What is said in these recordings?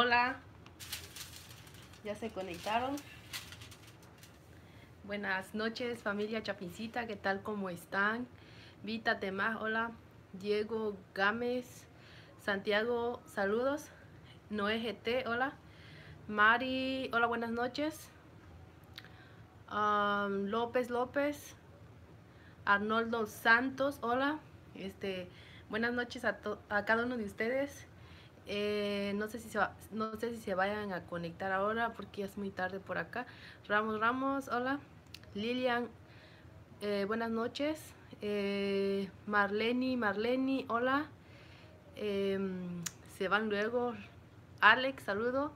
Hola. Ya se conectaron. Buenas noches, familia Chapincita. ¿Qué tal? ¿Cómo están? Vita Temá, hola. Diego Gámez. Santiago, saludos. Noé GT, hola. Mari, hola, buenas noches. López López. Arnoldo Santos, hola. Este, buenas noches a cada uno de ustedes. Eh, no, sé si se no sé si se vayan a conectar ahora porque es muy tarde por acá. Ramos Ramos, hola. Lilian, eh, buenas noches. Eh, Marleni, Marleni, hola. Em, se van luego. Alex, saludo.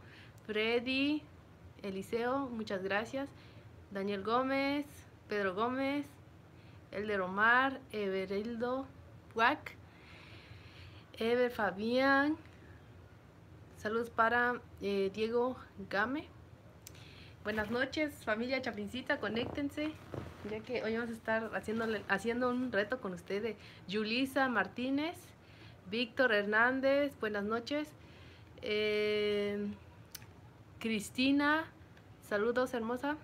Freddy, Eliseo, muchas gracias. Daniel Gómez, Pedro Gómez, Elder Omar, Everildo, Wack, Ever Fabián, Saludos para eh, Diego Game. Buenas noches, familia Chapincita, conéctense, ya que hoy vamos a estar haciendo un reto con ustedes. Yulisa Martínez, Víctor Hernández, buenas noches. Eh, Cristina, saludos hermosa.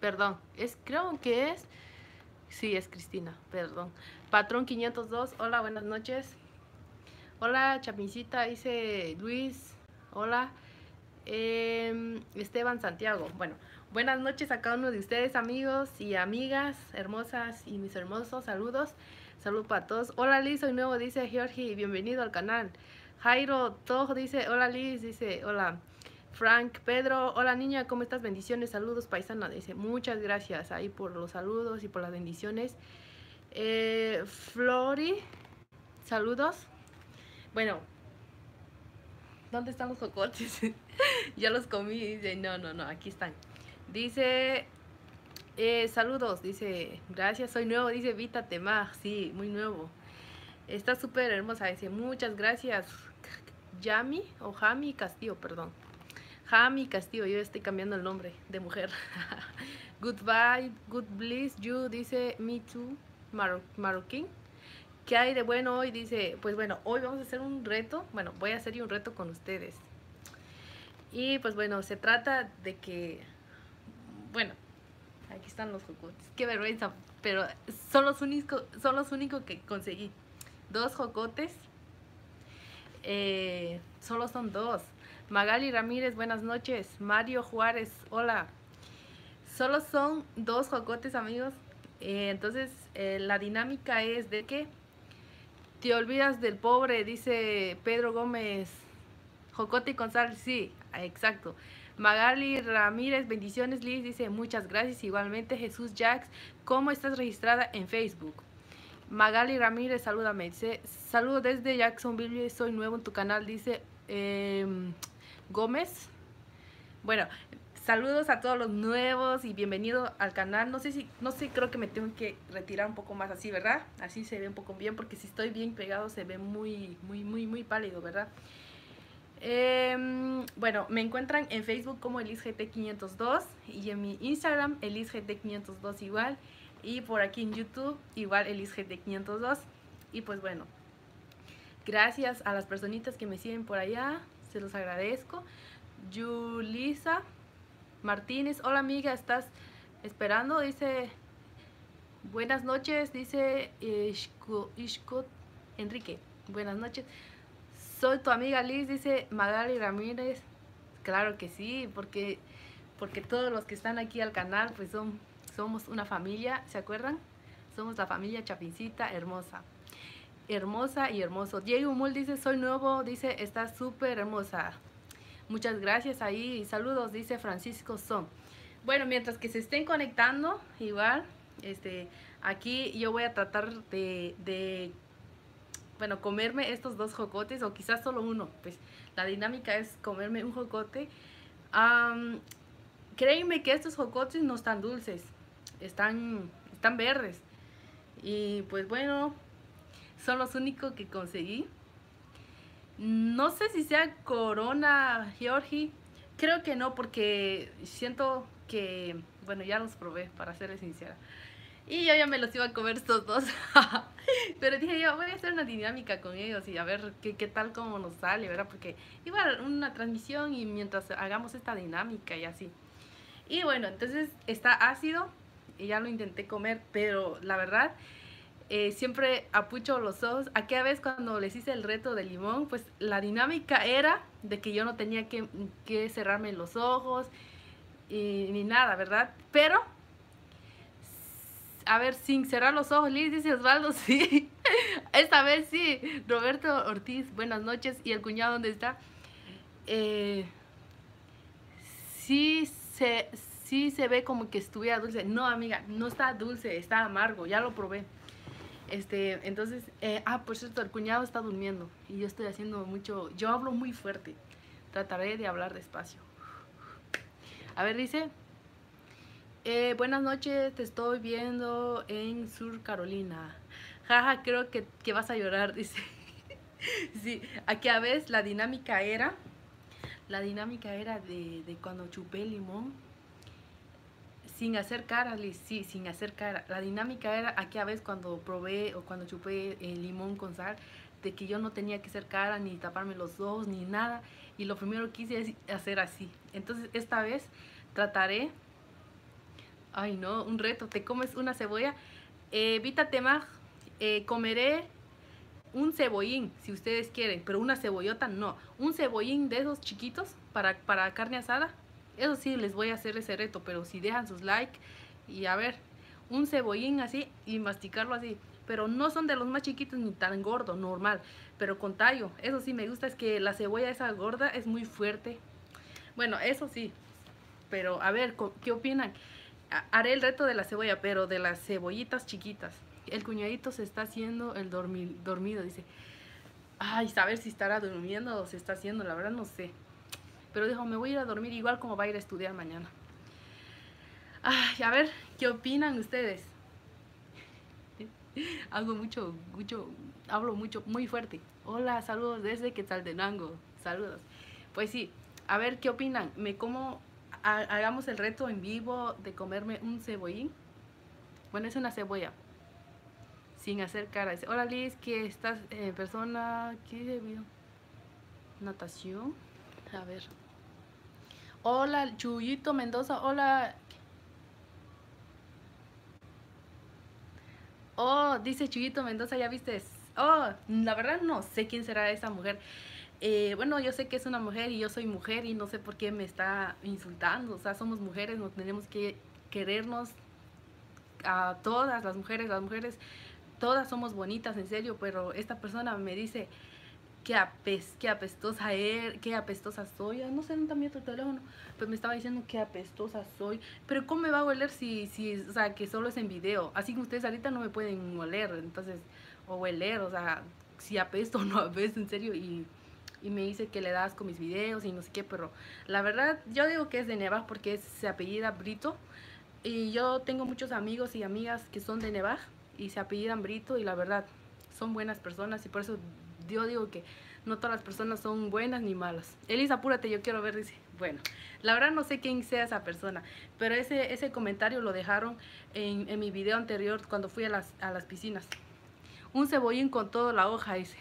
Perdón, es creo que es, sí es Cristina, perdón. Patrón 502, hola, buenas noches. Hola Chapincita, dice Luis Hola, eh, Esteban Santiago. Bueno, buenas noches a cada uno de ustedes, amigos y amigas hermosas y mis hermosos saludos. Saludos para todos. Hola Liz, soy nuevo, dice Georgie, bienvenido al canal. Jairo Tojo dice, hola Liz, dice, hola. Frank, Pedro, hola niña, ¿cómo estás? Bendiciones, saludos paisana. Dice, muchas gracias ahí por los saludos y por las bendiciones. Eh, Flori, saludos. Bueno, ¿dónde están los jocotes? ya los comí. Dice, no, no, no, aquí están. Dice, eh, saludos, dice, gracias, soy nuevo, dice Vita Tema, sí, muy nuevo. Está súper hermosa, dice, muchas gracias. Yami o Jami Castillo, perdón. Jami Castillo, yo estoy cambiando el nombre de mujer. Goodbye, good bliss, you, dice me too, Mar Marroquín. ¿Qué hay de bueno hoy? Dice, pues bueno, hoy vamos a hacer un reto. Bueno, voy a hacer un reto con ustedes. Y pues bueno, se trata de que, bueno, aquí están los jocotes. Qué vergüenza, pero son los únicos, son los únicos que conseguí. Dos jocotes. Eh, solo son dos. Magali Ramírez, buenas noches. Mario Juárez, hola. Solo son dos jocotes, amigos. Eh, entonces, eh, la dinámica es de que te olvidas del pobre, dice Pedro Gómez. Jocote González, sí, exacto. Magali Ramírez, bendiciones Liz, dice muchas gracias. Igualmente Jesús Jax, ¿cómo estás registrada en Facebook? Magali Ramírez, salúdame. Dice, saludo desde Jacksonville, soy nuevo en tu canal, dice em, Gómez. Bueno, Saludos a todos los nuevos y bienvenido al canal. No sé si, no sé, creo que me tengo que retirar un poco más así, ¿verdad? Así se ve un poco bien porque si estoy bien pegado se ve muy, muy, muy, muy pálido, ¿verdad? Em, bueno, me encuentran en Facebook como ElisGT502 y en mi Instagram ElisGT502 igual. Y por aquí en YouTube igual ElisGT502. Y pues bueno, gracias a las personitas que me siguen por allá, se los agradezco. Yulisa Martínez, hola amiga, ¿estás esperando? Dice, buenas noches, dice Ishkot Enrique, buenas noches. Soy tu amiga Liz, dice Magali Ramírez. Claro que sí, porque, porque todos los que están aquí al canal, pues son, somos una familia, ¿se acuerdan? Somos la familia Chapincita hermosa. Hermosa y hermoso. Diego Mul dice, soy nuevo, dice, está súper hermosa. Muchas gracias ahí. Saludos, dice Francisco Son. Bueno, mientras que se estén conectando, igual, este, aquí yo voy a tratar de, bueno, comerme estos dos jocotes o quizás solo uno. Pues la dinámica es comerme un jocote. créanme que estos jocotes no están dulces, están, están verdes. Y pues bueno, son los únicos que conseguí. No sé si sea Corona Georgie. Creo que no, porque siento que, bueno, ya los probé, para serles sincera. Y yo ya me los iba a comer estos dos. Pero dije yo, voy a hacer una dinámica con ellos y a ver qué, qué tal como nos sale, ¿verdad? Porque igual una transmisión y mientras hagamos esta dinámica y así. Y bueno, entonces está ácido y ya lo intenté comer, pero la verdad eh, siempre apucho los ojos. Aquella vez cuando les hice el reto de limón, pues la dinámica era de que yo no tenía que, que cerrarme los ojos y, ni nada, ¿verdad? Pero, a ver, sin cerrar los ojos, Liz dice Osvaldo, sí. Esta vez sí. Roberto Ortiz, buenas noches. ¿Y el cuñado dónde está? Eh, sí, se, sí se ve como que estuviera dulce. No, amiga, no está dulce, está amargo, ya lo probé. Este, entonces, eh, ah, por cierto, el cuñado está durmiendo y yo estoy haciendo mucho, yo hablo muy fuerte. Trataré de hablar despacio. A ver, dice, eh, buenas noches, te estoy viendo en Sur Carolina. Jaja, creo que, que vas a llorar, dice. sí, aquí a veces la dinámica era, la dinámica era de, de cuando chupé limón sin hacer cara, sí, sin hacer cara. La dinámica era aquí a veces cuando probé o cuando chupé el limón con sal, de que yo no tenía que hacer cara, ni taparme los ojos, ni nada. Y lo primero que hice es hacer así. Entonces esta vez trataré, ay no, un reto, te comes una cebolla. Eh, Vita Tema, eh, comeré un cebollín, si ustedes quieren, pero una cebollota no. Un cebollín de esos chiquitos para, para carne asada eso sí, les voy a hacer ese reto, pero si dejan sus likes y a ver, un cebollín así y masticarlo así. Pero no son de los más chiquitos ni tan gordos, normal. Pero con tallo. Eso sí me gusta, es que la cebolla esa gorda es muy fuerte. Bueno, eso sí. Pero a ver, ¿qué opinan? Haré el reto de la cebolla, pero de las cebollitas chiquitas. El cuñadito se está haciendo el dormido, dice. Ay, saber si estará durmiendo o se está haciendo, la verdad no sé. Pero dijo, me voy a ir a dormir igual como va a ir a estudiar mañana. Ay, a ver, ¿qué opinan ustedes? Hago mucho, mucho, hablo mucho, muy fuerte. Hola, saludos desde Quetzaltenango. Saludos. Pues sí, a ver, ¿qué opinan? ¿Me como, hagamos el reto en vivo de comerme un cebollín? Bueno, es una cebolla. Sin hacer cara. Hola Liz, ¿qué estás eh, persona? ¿Qué debió? Natación. A ver. Hola, Chuyito Mendoza. Hola. Oh, dice Chuyito Mendoza, ¿ya viste? Oh, la verdad no sé quién será esa mujer. Eh, bueno, yo sé que es una mujer y yo soy mujer y no sé por qué me está insultando. O sea, somos mujeres, nos tenemos que querernos a todas las mujeres. Las mujeres, todas somos bonitas, en serio, pero esta persona me dice qué, apes, qué apestosa er, qué apestosa soy. No sé, no también tu teléfono. Pues me estaba diciendo qué apestosa soy. Pero ¿cómo me va a oler si, si, o sea, que solo es en video? Así que ustedes ahorita no me pueden oler, entonces, o oler, o sea, si apesto o no apesto, en serio. Y, y me dice que le das con mis videos y no sé qué, pero la verdad, yo digo que es de Nevaj porque se apellida Brito. Y yo tengo muchos amigos y amigas que son de Nevaj y se apellidan Brito y la verdad, son buenas personas y por eso yo digo que no todas las personas son buenas ni malas. Elisa, apúrate, yo quiero ver, dice. Bueno, la verdad no sé quién sea esa persona, pero ese, ese comentario lo dejaron en, en mi video anterior cuando fui a las, a las piscinas. Un cebollín con toda la hoja, dice.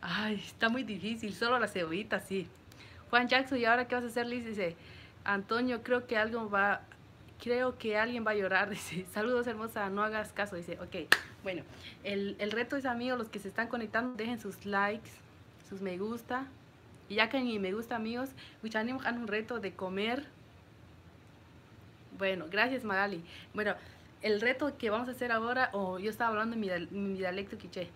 Ay, está muy difícil, solo la cebollita, sí. Juan Jackson, ¿y ahora qué vas a hacer, Liz? Dice, Antonio, creo que algo va, creo que alguien va a llorar, dice. Saludos, hermosa, no hagas caso, dice. Ok, bueno, el, reto es, amigos, los que se están conectando, dejen sus likes, sus me gusta. Y ya que ni me gusta, amigos, muchachos, un reto de comer. Bueno, gracias, Magali. Bueno, el reto que vamos a hacer ahora, o yo estaba hablando en mi, dialecto quiché.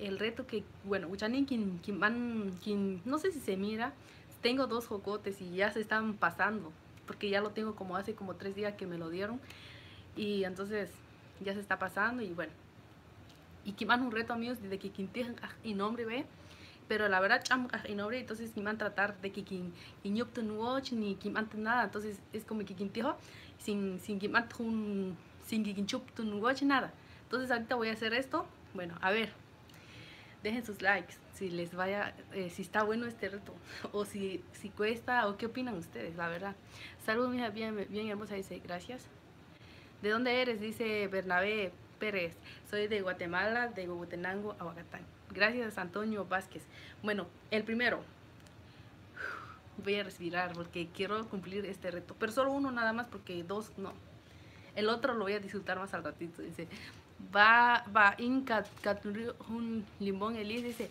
El reto que, bueno, muchachos, quien, quien van, quien, no sé si se mira, tengo dos jocotes y ya se están pasando, porque ya lo tengo como hace como tres días que me lo dieron. Y entonces ya se está pasando y bueno. Y van un reto amigos de que quien y nombre ve, pero la verdad cham y entonces ni van tratar de que quien watch ni quien nada, entonces es como que quien sin sin un sin que watch nada. Entonces ahorita voy a hacer esto. Bueno, a ver. Dejen sus likes si les vaya, eh, si está bueno este reto, o si, si cuesta, o qué opinan ustedes, la verdad. Saludos, mija, bien, bien hermosa, dice, gracias. ¿De dónde eres? Dice Bernabé Pérez. Soy de Guatemala, de Huehuetenango, Aguacatán. Gracias, Antonio Vázquez. Bueno, el primero. Voy a respirar porque quiero cumplir este reto. Pero solo uno nada más porque dos no. El otro lo voy a disfrutar más al ratito. Dice, va, va, un limón. Elise dice,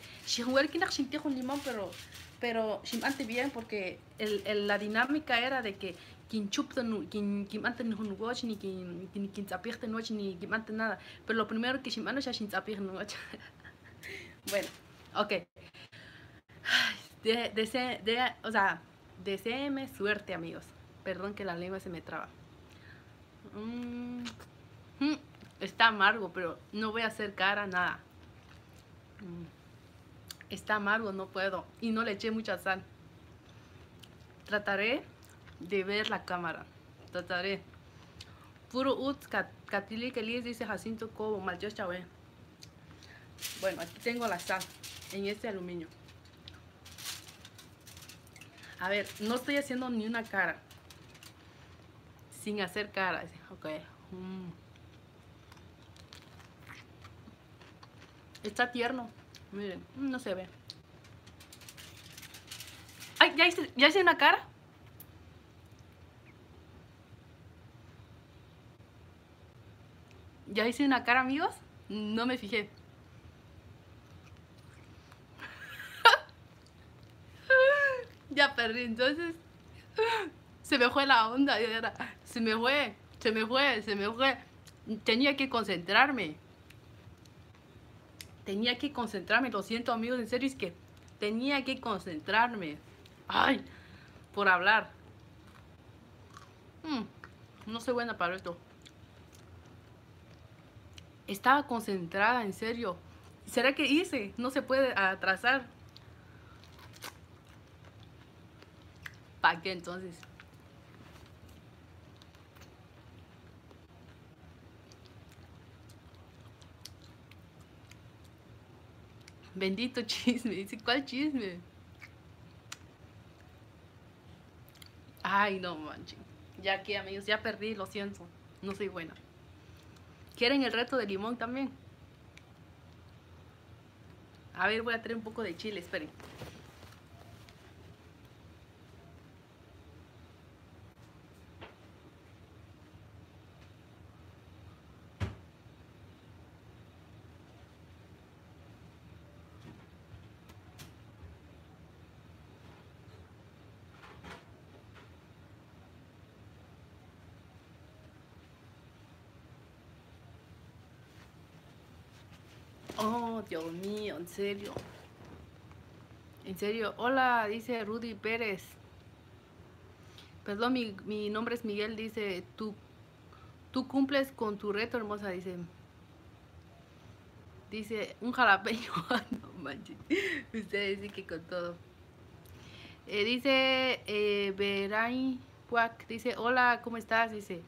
un limón, pero, pero, antes bien porque el, el, la dinámica era de que quien antes no un watch ni quien quien quien zapirte no ni quien antes nada. Pero lo primero que shimano ya sin zapir no bueno ok. De, de, de, o sea deseeme suerte amigos. Perdón que la lengua se me traba. Mm, mm, está amargo pero no voy a hacer cara nada. Mm, está amargo no puedo. Y no le eché mucha sal. Trataré de ver la cámara. Trataré. Puro ut katili que les dice Jacinto Cobo, Malchochawe. Bueno, aquí tengo la sal en este aluminio. A ver, no estoy haciendo ni una cara. Sin hacer cara. Ok. Mm. Está tierno. Miren, no se ve. Ay, ¿ya hice, ¿ya hice una cara? ¿Ya hice una cara, amigos? No me fijé. ya perdí, entonces se me fue la onda. Se me fue, se me fue, se me fue. Tenía que concentrarme. Tenía que concentrarme. Lo siento, amigos, en serio, es que tenía que concentrarme. Ay, por hablar. Mm, no soy buena para esto. Estaba concentrada, en serio. ¿Será que hice? No se puede atrasar. ¿Para qué entonces? Bendito chisme. Dice, ¿cuál chisme? Ay, no manches. Ya que amigos, ya perdí, lo siento. No soy buena. ¿Quieren el reto de limón también? A ver, voy a traer un poco de chile, esperen. Dios mío, en serio. En serio. Hola, dice Rudy Pérez. Perdón, mi, nombre es Miguel. Dice, tú, tú cumples con tu reto, hermosa. Dice, dice, un jalapeño. no manches. Usted dice que con todo. Eh, dice, eh, Veray Puac. Dice, hola, ¿cómo estás? Dice,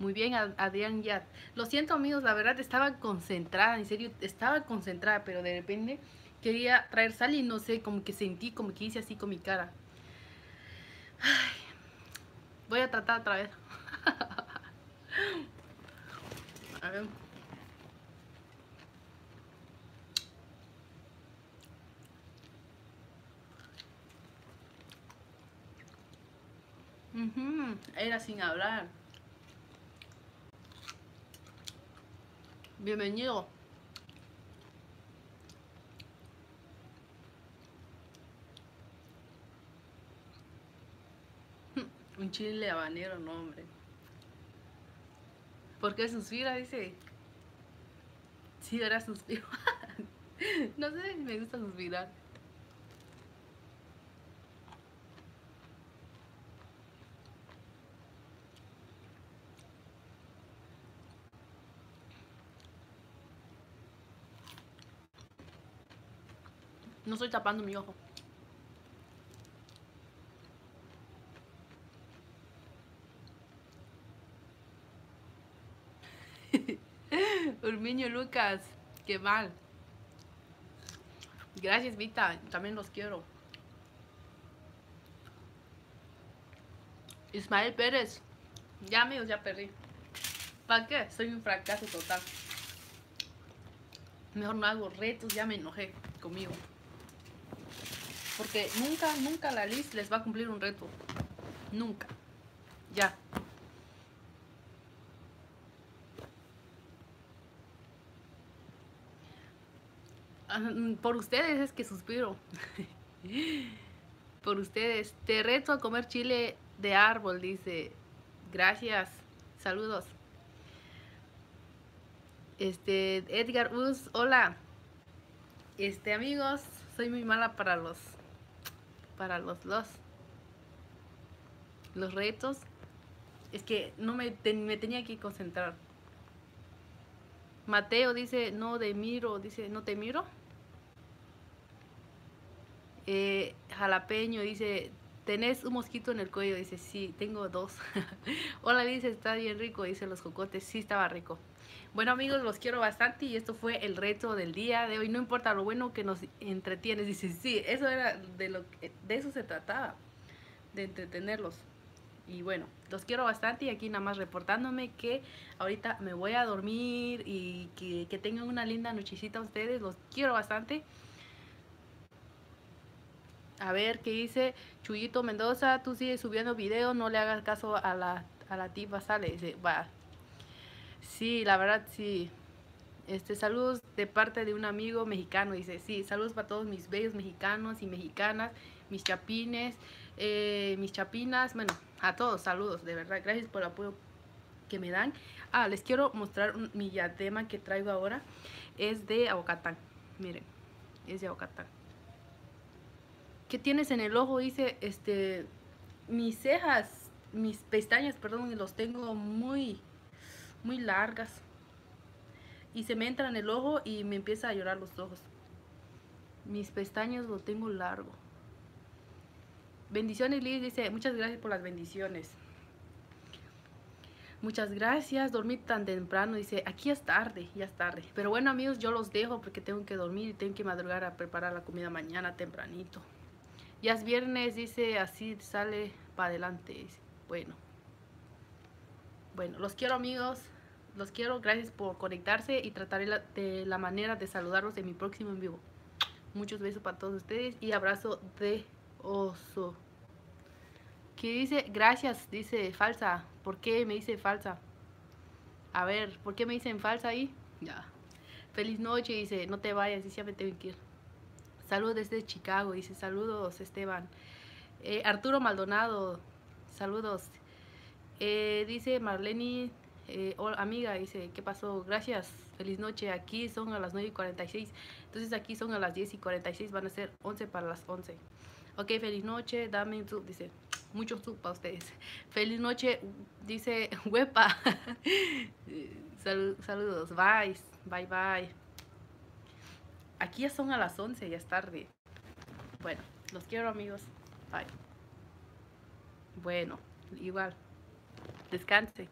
muy bien, Adrián Yat. Lo siento, amigos, la verdad estaba concentrada, en serio, estaba concentrada, pero de repente quería traer sal y no sé, como que sentí, como que hice así con mi cara. voy a tratar otra vez. a ver. Era sin hablar. Bienvenido. Un chile habanero, no, hombre. ¿Por qué suspira? Dice. Sí, ahora suspiro. no sé, me gusta suspirar. No estoy tapando mi ojo. Urmiño Lucas, qué mal. Gracias, Vita. También los quiero. Ismael Pérez. Ya, amigos, ya perdí. ¿Para qué? Soy un fracaso total. Mejor no hago retos, ya me enojé conmigo. Porque nunca, nunca la Liz les va a cumplir un reto. Nunca. Ya. Ah, por ustedes es que suspiro. Por ustedes. Te reto a comer chile de árbol, dice. Gracias. Saludos. Este, Edgar Uz, hola. Este, amigos, soy muy mala para los para los los los retos. Es que no me, me tenía que concentrar. Mateo dice, no de miro, dice, no te miro. Eh, jalapeño dice, ¿tenés un mosquito en el cuello? Dice, sí, tengo dos. Hola, dice, está bien rico, dice los cocotes. Sí, estaba rico. Bueno amigos, los quiero bastante y esto fue el reto del día de hoy. No importa lo bueno que nos entretienes. Dice, sí, eso era de lo de eso se trataba, de entretenerlos. Y bueno, los quiero bastante y aquí nada más reportándome que ahorita me voy a dormir y que, que tengan una linda nochecita ustedes. Los quiero bastante. A ver qué dice Chuyito Mendoza. Tú sigues subiendo video, no le hagas caso a la, a la tipa, sale. Dice, va, Sí, la verdad sí. Este, saludos de parte de un amigo mexicano. Dice, sí, saludos para todos mis bellos mexicanos y mexicanas, mis chapines, eh, mis chapinas, bueno, a todos, saludos, de verdad. Gracias por el apoyo que me dan. Ah, les quiero mostrar mi diadema que traigo ahora. Es de aguacatán. Miren, es de aguacatán. ¿Qué tienes en el ojo? Dice, este, mis cejas, mis pestañas, perdón, los tengo muy muy largas. Y se me entra en el ojo y me empieza a llorar los ojos. Mis pestañas lo tengo largo. Bendiciones Liz dice, muchas gracias por las bendiciones. Muchas gracias, dormí tan temprano. Dice, aquí es tarde, ya es tarde. Pero bueno amigos, yo los dejo porque tengo que dormir y tengo que madrugar a preparar la comida mañana tempranito. Ya es viernes, dice, así sale para adelante. Bueno. Bueno, los quiero amigos, los quiero, gracias por conectarse y trataré de la manera de saludarlos en mi próximo en vivo. Muchos besos para todos ustedes y abrazo de oso. ¿Qué dice? Gracias, dice falsa. ¿Por qué me dice falsa? A ver, ¿por qué me dicen falsa ahí? Ya. Feliz noche, dice, no te vayas, dice, ya me tengo que ir. Saludos desde Chicago, dice, saludos Esteban. Eh, Arturo Maldonado, saludos. Eh, dice Marlene, eh, amiga, dice, ¿qué pasó? Gracias, feliz noche. Aquí son a las 9 y 46. Entonces aquí son a las 10 y 46, van a ser 11 para las 11. Ok, feliz noche, dame un sub, dice, mucho sub para ustedes. Feliz noche, dice, huepa. saludos, bye, bye, bye. Aquí ya son a las 11, ya es tarde. Bueno, los quiero amigos, bye. Bueno, igual. Descanse.